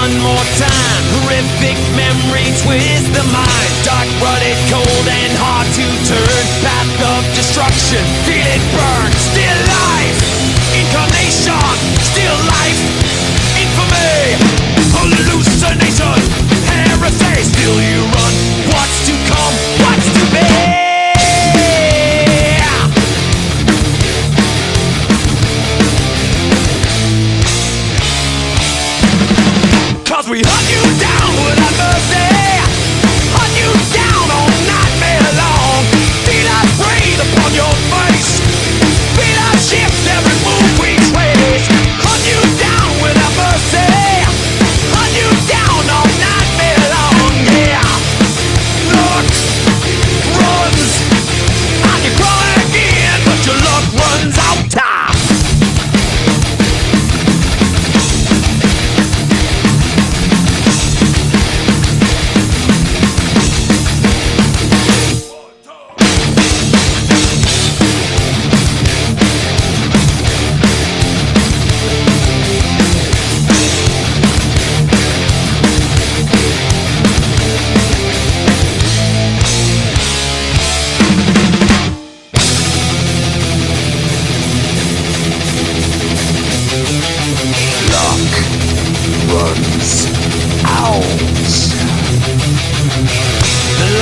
one more time. Horrific memory twist the mind. Dark, rutted, cold, and hard to turn. Path of destruction, feel it burn. Down without mercy Hunt you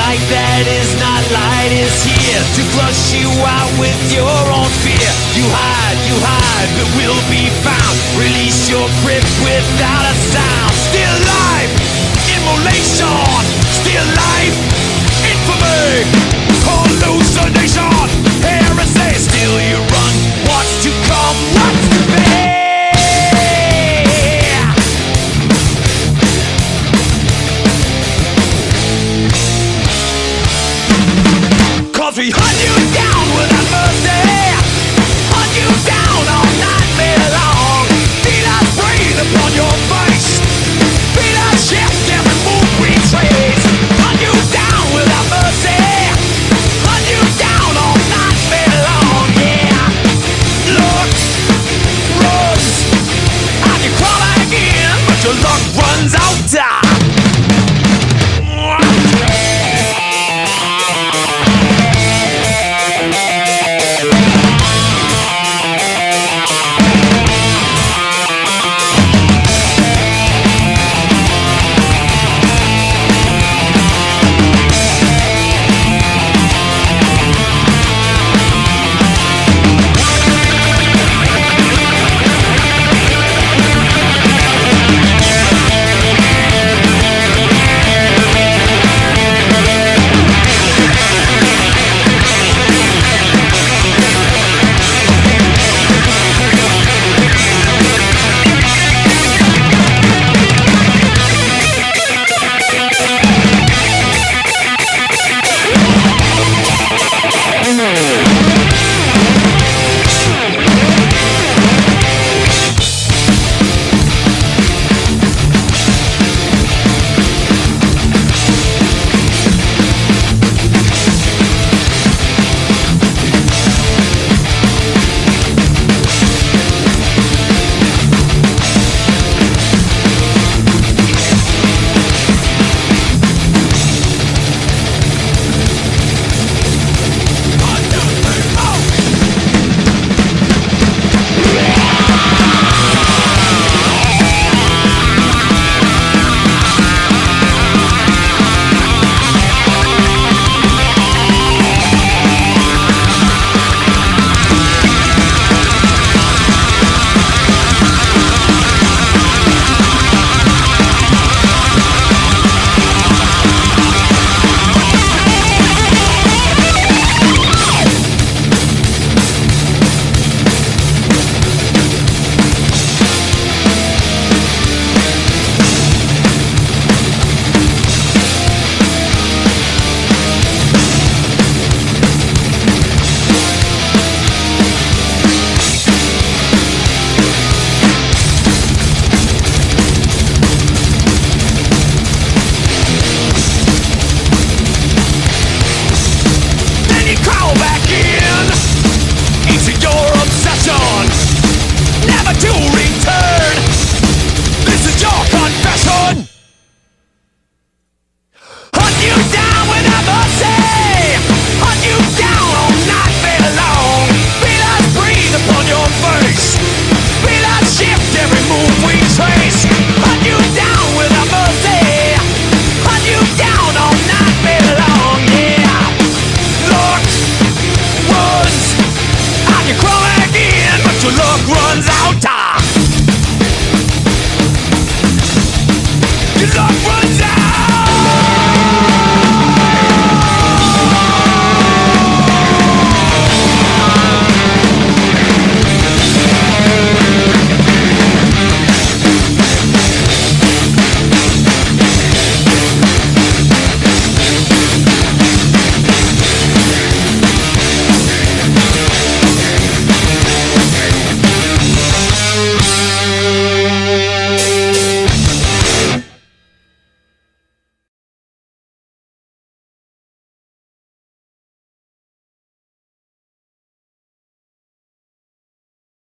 The light that is not light is here to flush you out with your own fear. You hide, you hide, but will be found. Release your grip without a sound. Still life, immolation. Still life, We hunt you down without mercy I do.